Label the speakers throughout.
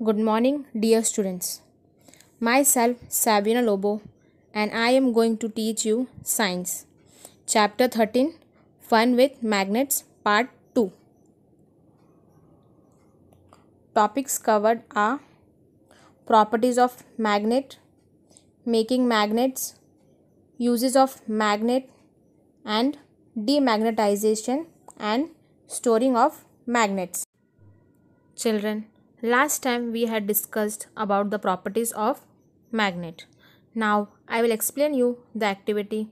Speaker 1: Good morning, dear students. Myself, Saviona Lobo, and I am going to teach you Science. Chapter 13 Fun with Magnets, Part 2. Topics covered are properties of magnet, making magnets, uses of magnet, and demagnetization and storing of magnets. Children, last time we had discussed about the properties of magnet. Now I will explain you the activity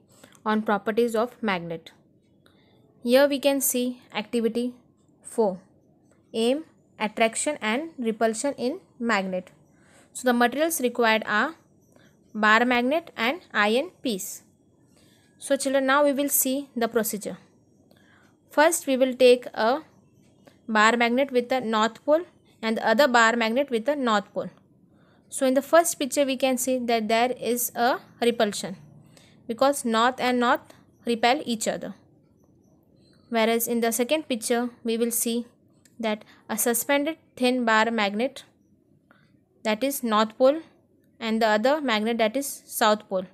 Speaker 1: on properties of magnet. Here we can see activity 4. Aim, attraction and repulsion in magnet. So the materials required are bar magnet and iron piece. So children now we will see the procedure. First we will take a bar magnet with the north pole and the other bar magnet with the north pole. So in the first picture we can see that there is a repulsion because north and north repel each other. Whereas in the second picture we will see that a suspended thin bar magnet that is north pole and the other magnet that is south pole.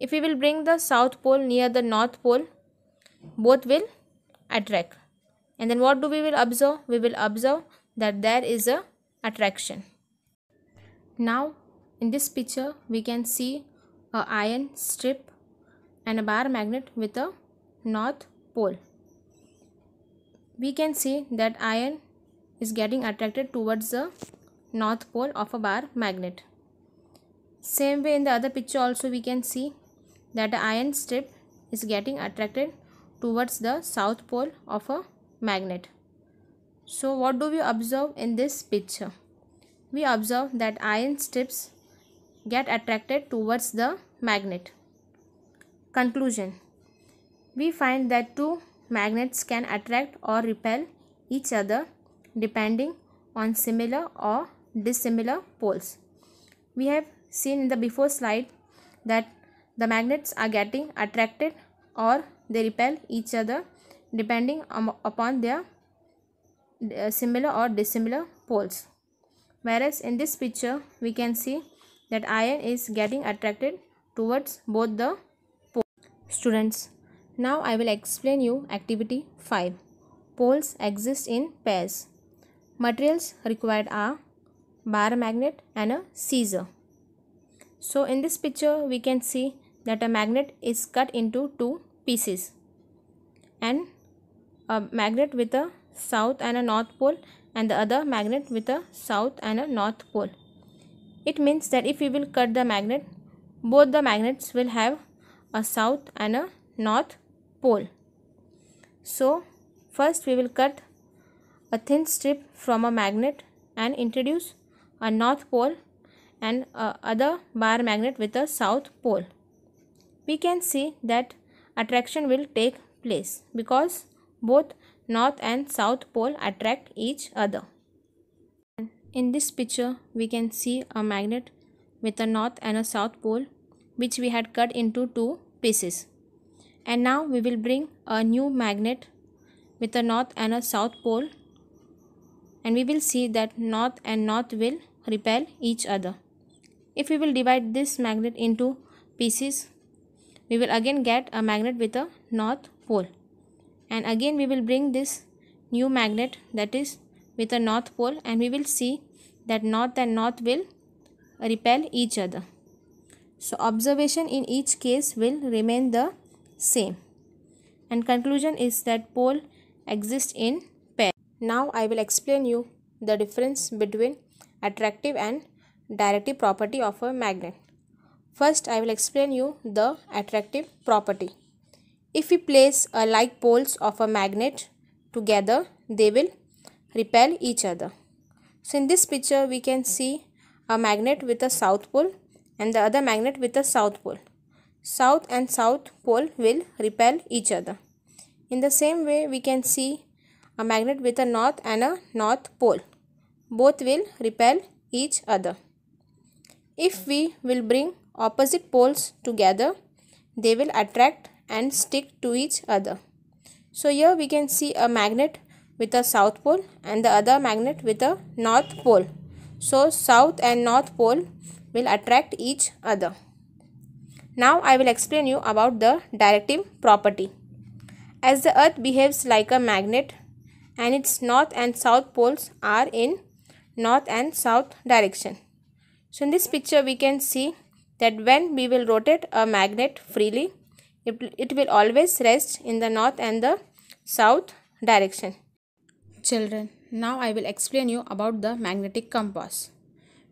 Speaker 1: If we will bring the south pole near the north pole both will attract and then what do we will observe we will observe that there is a attraction. Now in this picture we can see a iron strip and a bar magnet with a north pole. We can see that iron is getting attracted towards the north pole of a bar magnet. Same way in the other picture also we can see that the iron strip is getting attracted towards the south pole of a magnet. So what do we observe in this picture? We observe that iron strips get attracted towards the magnet. Conclusion We find that two magnets can attract or repel each other depending on similar or dissimilar poles. We have seen in the before slide that the magnets are getting attracted or they repel each other depending um, upon their Uh, similar or dissimilar poles. Whereas in this picture we can see that iron is getting attracted towards both the poles students. Now i will explain you activity 5 poles exist in pairs. Materials required are bar magnet and a scissor. So in this picture we can see that a magnet is cut into two pieces and a magnet with a south and a north pole and the other magnet with a south and a north pole. It means that if we will cut the magnet, both the magnets will have a south and a north pole. So, first we will cut a thin strip from a magnet and introduce a north pole and a other bar magnet with a south pole. We can see that attraction will take place because both north and south pole attract each other. In this picture we can see a magnet with a north and a south pole which we had cut into two pieces. And now we will bring a new magnet with a north and a south pole and we will see that north and north will repel each other. If we will divide this magnet into pieces, we will again get a magnet with a north pole and again we will bring this new magnet that is with a north pole and we will see that north and north will repel each other. So observation in each case will remain the same and conclusion is that pole exist in pair. Now I will explain you the difference between attractive and directive property of a magnet. First I will explain you the attractive property. If we place a like poles of a magnet together, they will repel each other. So in this picture, we can see a magnet with a south pole and the other magnet with a south pole. South and south pole will repel each other. In the same way, we can see a magnet with a north and a north pole. Both will repel each other. If we will bring opposite poles together, they will attract and stick to each other. So here we can see a magnet with a south pole and the other magnet with a north pole. So south and north pole will attract each other. Now I will explain you about the directive property. As the earth behaves like a magnet and its north and south poles are in north and south direction. So in this picture we can see that when we will rotate a magnet freely, it, will always rest in the north and the south direction. Children, now I will explain you about the magnetic compass.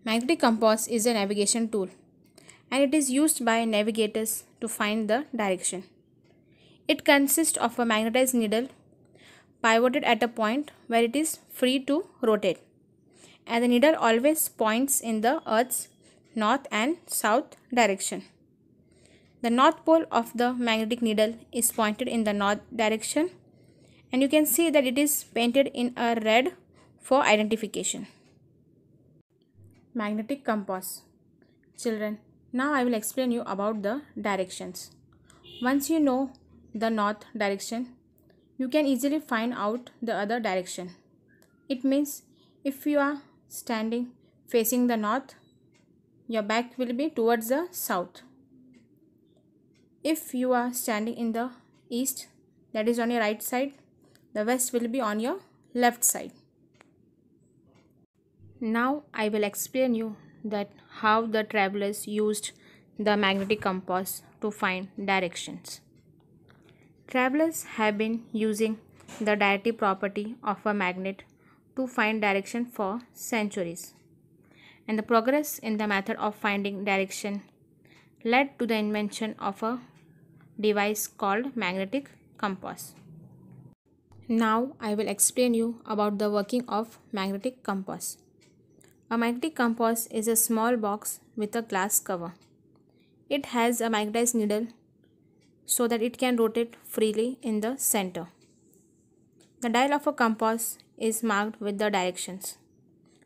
Speaker 1: Magnetic compass is a navigation tool and it is used by navigators to find the direction. It consists of a magnetized needle pivoted at a point where it is free to rotate and the needle always points in the earth's north and south direction. The north pole of the magnetic needle is pointed in the north direction and you can see that it is painted in a red for identification. Magnetic compass. Children, now I will explain you about the directions. Once you know the north direction, you can easily find out the other direction. It means if you are standing facing the north, your back will be towards the south. If you are standing in the east, that is on your right side, the west will be on your left side. Now I will explain you that how the travelers used the magnetic compass to find directions. Travelers have been using the directive property of a magnet to find direction for centuries. And the progress in the method of finding direction led to the invention of a device called magnetic compass. Now I will explain you about the working of magnetic compass. A magnetic compass is a small box with a glass cover. It has a magnetized needle so that it can rotate freely in the center. The dial of a compass is marked with the directions.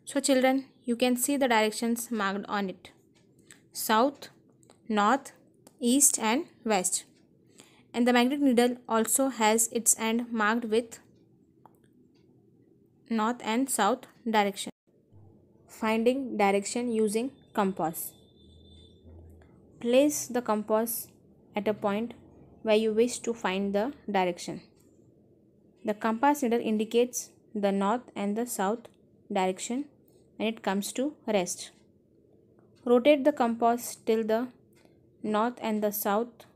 Speaker 1: So children, you can see the directions marked on it. South, North, East and West. And the magnetic needle also has its end marked with North and South direction. Finding direction using compass. Place the compass at a point where you wish to find the direction. The compass needle indicates the north and the south direction when it comes to rest. Rotate the compass till the north and the south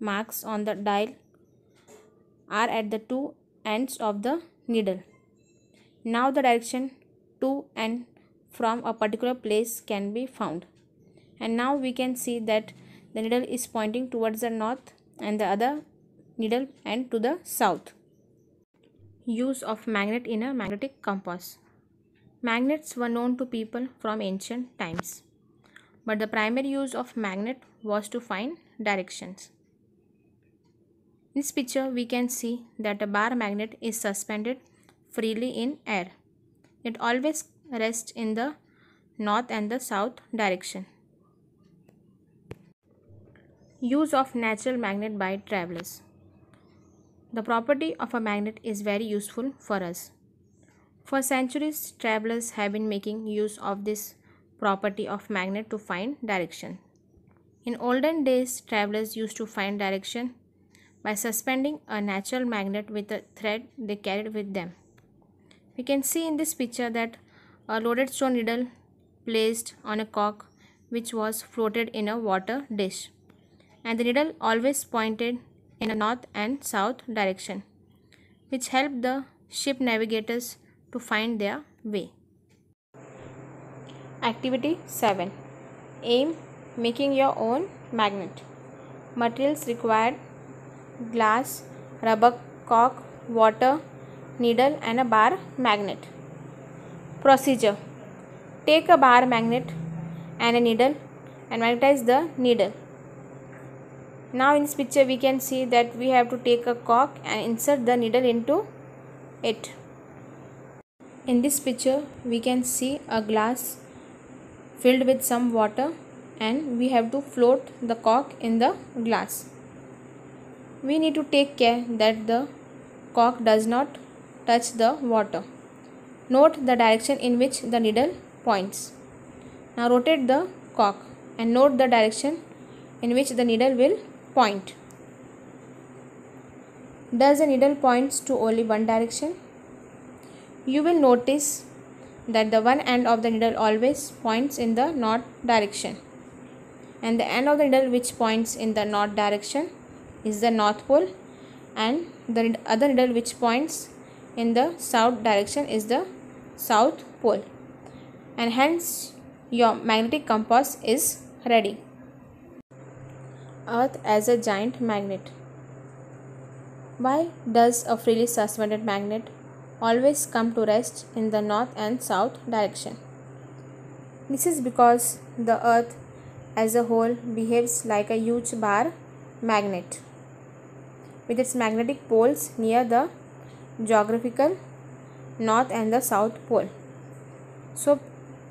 Speaker 1: marks on the dial are at the two ends of the needle. Now the direction to and from a particular place can be found. And now we can see that the needle is pointing towards the north and the other needle end to the south. Use of magnet in a magnetic compass. Magnets were known to people from ancient times, but the primary use of magnet was to find directions. In this picture, we can see that a bar magnet is suspended freely in air. It always rests in the north and the south direction. Use of natural magnet by travelers. The property of a magnet is very useful for us. For centuries, travelers have been making use of this property of magnet to find direction. In olden days, travelers used to find direction by suspending a natural magnet with a thread they carried with them. We can see in this picture that a lodestone needle placed on a cock which was floated in a water dish and the needle always pointed in a north and south direction, which helped the ship navigators to find their way. Activity 7 Aim making your own magnet. Materials required glass, rubber cork, water, needle, and a bar magnet. Procedure. Take a bar magnet and a needle and magnetize the needle. Now in this picture we can see that we have to take a cork and insert the needle into it. In this picture we can see a glass filled with some water and we have to float the cork in the glass we need to take care that the cork does not touch the water note the direction in which the needle points. Now rotate the cock and note the direction in which the needle will point. Does the needle points to only one direction? You will notice that the one end of the needle always points in the north direction and the end of the needle which points in the north direction is the north pole and the other needle which points in the south direction is the south pole and hence your magnetic compass is ready. Earth as a giant magnet. Why does a freely suspended magnet always come to rest in the north and south direction? This is because the earth as a whole behaves like a huge bar magnet with its magnetic poles near the geographical north and the south pole. So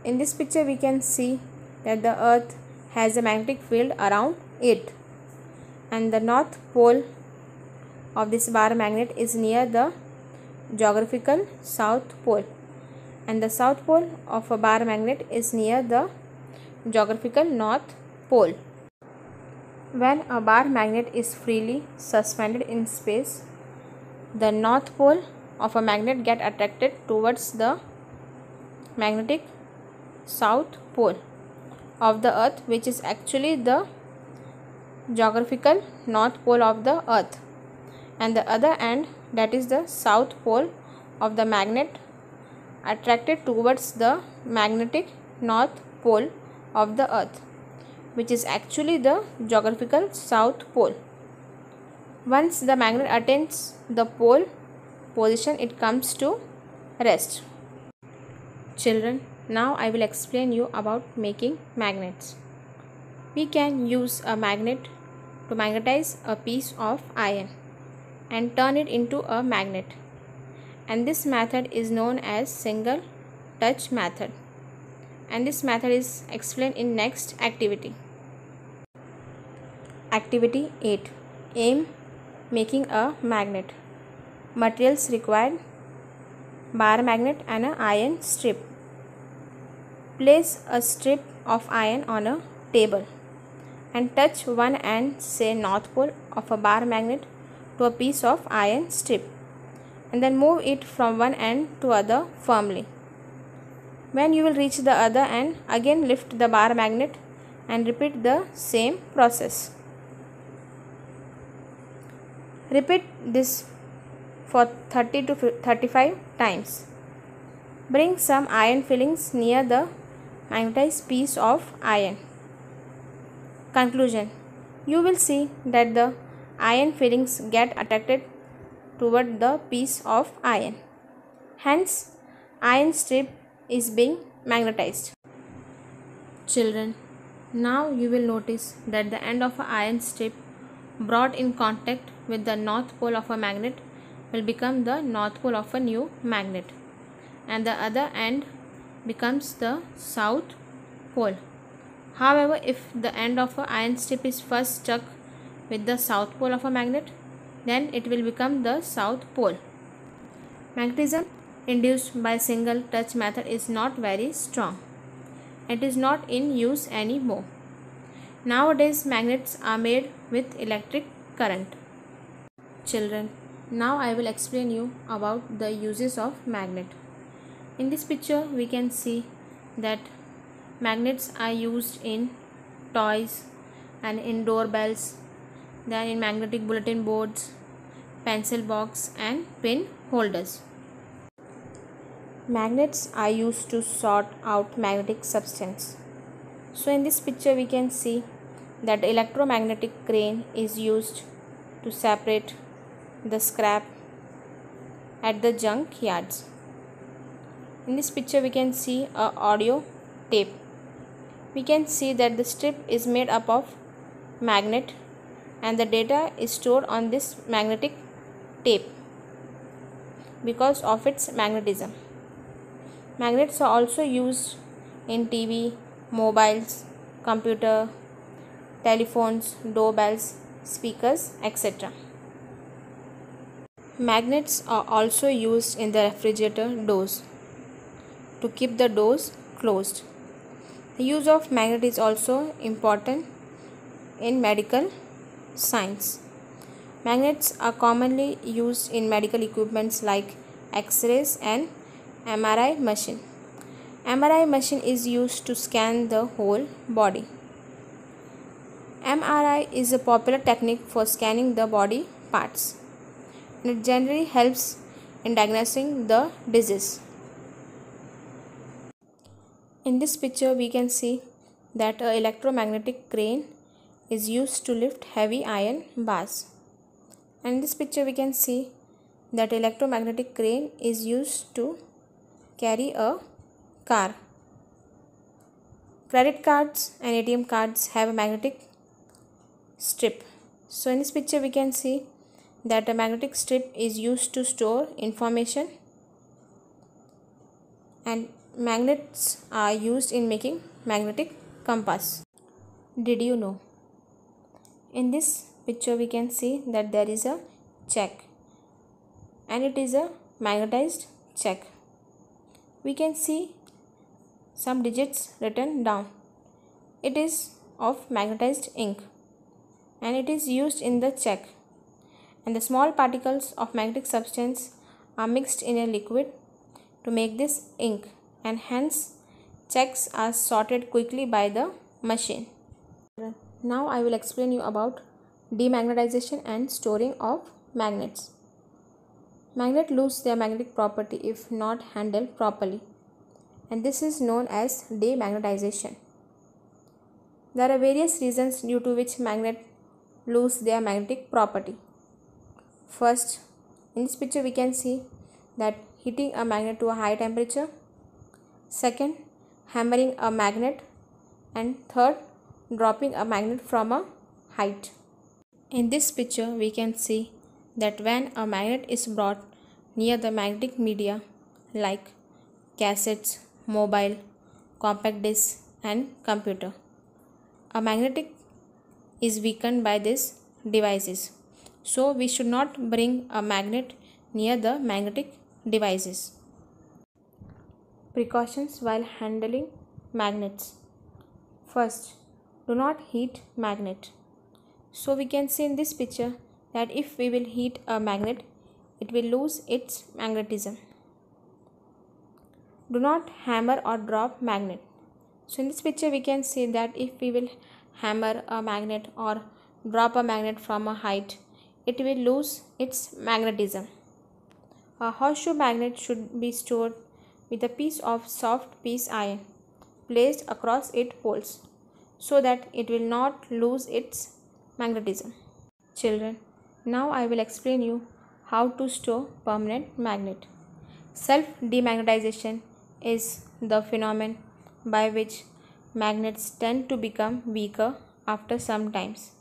Speaker 1: in this picture we can see that the earth has a magnetic field around it and the north pole of this bar magnet is near the geographical south pole and the south pole of a bar magnet is near the geographical north pole. When a bar magnet is freely suspended in space, the north pole of a magnet get attracted towards the magnetic south pole of the earth which is actually the geographical north pole of the earth. And the other end that is the south pole of the magnet attracted towards the magnetic north pole of the earth which is actually the geographical south pole. Once the magnet attains the pole position it comes to rest. Children now i will explain you about making magnets. We can use a magnet to magnetize a piece of iron and turn it into a magnet. And this method is known as single touch method and this method is explained in next activity. Activity 8 aim making a magnet. Materials required. Bar magnet and an iron strip. Place a strip of iron on a table and touch one end say north pole of a bar magnet to a piece of iron strip and then move it from one end to other firmly. When you will reach the other end, again lift the bar magnet and repeat the same process. Repeat this for 30 to 35 times. Bring some iron fillings near the magnetized piece of iron. Conclusion You will see that the iron fillings get attracted toward the piece of iron. Hence, iron strip is being magnetized. Children, now you will notice that the end of an iron strip brought in contact with the north pole of a magnet will become the north pole of a new magnet and the other end becomes the south pole. However, if the end of an iron strip is first stuck with the south pole of a magnet then it will become the south pole. Magnetism induced by single touch method is not very strong. It is not in use anymore. Nowadays magnets are made with electric current. Children, now I will explain you about the uses of magnet. In this picture we can see that magnets are used in toys and in doorbells then in magnetic bulletin boards, pencil box and pin holders. Magnets are used to sort out magnetic substance. So in this picture we can see that electromagnetic crane is used to separate the scrap at the junk yards. In this picture we can see a audio tape. We can see that the strip is made up of magnet and the data is stored on this magnetic tape because of its magnetism. Magnets are also used in TV, mobiles, computer, telephones, doorbells, speakers, etc. Magnets are also used in the refrigerator doors to keep the doors closed. The use of magnet is also important in medical science. Magnets are commonly used in medical equipments like X-rays and MRI machine. MRI machine is used to scan the whole body. MRI is a popular technique for scanning the body parts. And it generally helps in diagnosing the disease. In this picture we can see that a electromagnetic crane is used to lift heavy iron bars. And in this picture we can see that electromagnetic crane is used to carry a car. Credit cards and ATM cards have a magnetic strip. So in this picture we can see that a magnetic strip is used to store information and magnets are used in making magnetic compass. Did you know? In this picture we can see that there is a check and it is a magnetized check. We can see some digits written down. It is of magnetized ink and it is used in the check and the small particles of magnetic substance are mixed in a liquid to make this ink and hence checks are sorted quickly by the machine. Now I will explain you about demagnetization and storing of magnets. Magnet lose their magnetic property if not handled properly and this is known as demagnetization. There are various reasons due to which magnet lose their magnetic property. First, in this picture we can see that heating a magnet to a high temperature. Second, hammering a magnet. And third, dropping a magnet from a height. In this picture we can see that when a magnet is brought near the magnetic media like cassettes, mobile, compact disc and computer, a magnetic is weakened by these devices. So we should not bring a magnet near the magnetic devices. Precautions while handling magnets. First, do not heat magnet. So we can see in this picture that if we will heat a magnet, it will lose its magnetism. Do not hammer or drop magnet. So in this picture we can see that if we will hammer a magnet or drop a magnet from a height, it will lose its magnetism. A horseshoe magnet should be stored with a piece of soft piece iron placed across its poles so that it will not lose its magnetism. Children, now I will explain you how to store permanent magnet. Self-demagnetization is the phenomenon by which magnets tend to become weaker after some times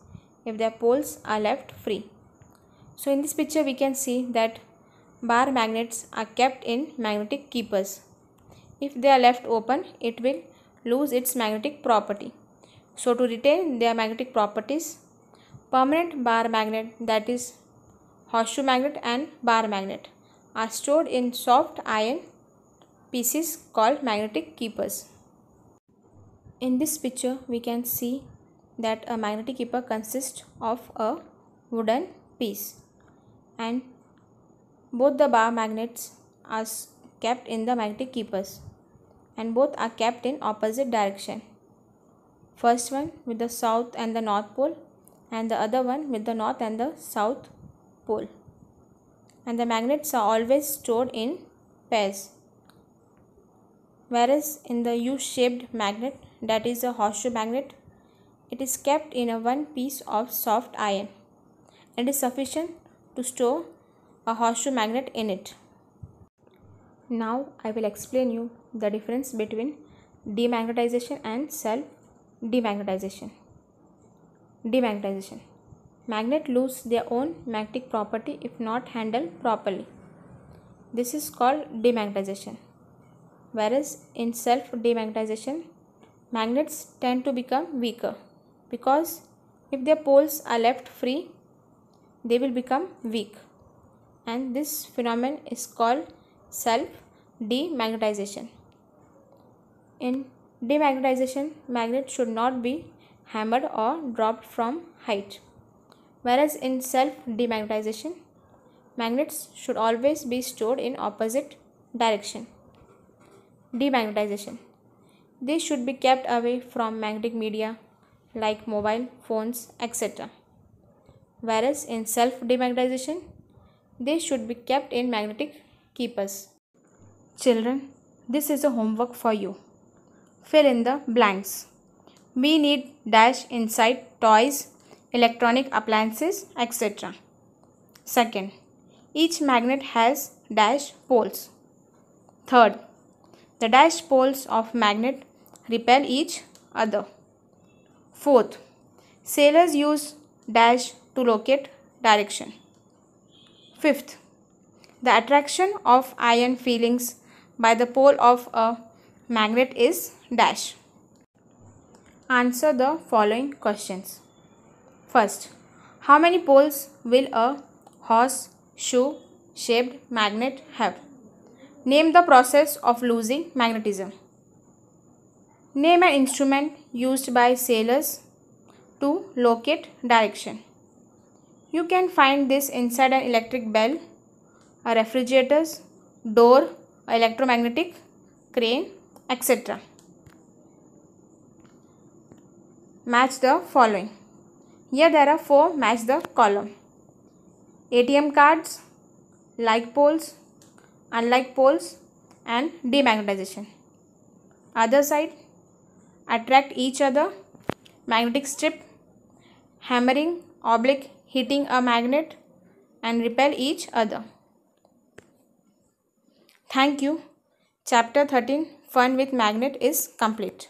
Speaker 1: if their poles are left free. So in this picture we can see that bar magnets are kept in magnetic keepers. If they are left open, it will lose its magnetic property. So to retain their magnetic properties, permanent bar magnet that is horseshoe magnet and bar magnet are stored in soft iron pieces called magnetic keepers. In this picture we can see that a magnetic keeper consists of a wooden piece and both the bar magnets are kept in the magnetic keepers and both are kept in opposite direction. First one with the south and the north pole and the other one with the north and the south pole. And the magnets are always stored in pairs. Whereas in the U-shaped magnet that is a horseshoe magnet, it is kept in a one piece of soft iron and is sufficient to store a horseshoe magnet in it. Now I will explain you the difference between demagnetization and self demagnetization. Demagnetization. Magnet lose their own magnetic property if not handled properly. This is called demagnetization. Whereas in self demagnetization, magnets tend to become weaker because if their poles are left free, they will become weak and this phenomenon is called self demagnetization. In demagnetization, magnet should not be hammered or dropped from height. Whereas in self demagnetization, magnets should always be stored in opposite direction. Demagnetization. They should be kept away from magnetic media like mobile phones, etc. Whereas in self demagnetization, they should be kept in magnetic keepers. Children, this is a homework for you. Fill in the blanks. We need dash inside toys, electronic appliances, etc. Second, each magnet has dash poles. Third, the dash poles of magnet repel each other. Fourth, sailors use dash to locate direction. Fifth, the attraction of iron filings by the pole of a magnet is dash. Answer the following questions. First, how many poles will a horse shoe shaped magnet have? Name the process of losing magnetism. Name an instrument used by sailors to locate direction. You can find this inside an electric bell, a refrigerator's door, electromagnetic crane, etc. Match the following. Here there are four match the column. ATM cards, like poles, unlike poles and demagnetization. Other side attract each other, magnetic strip, hammering, oblique, hitting a magnet and repel each other. Thank you. Chapter 13 Fun with Magnet is complete.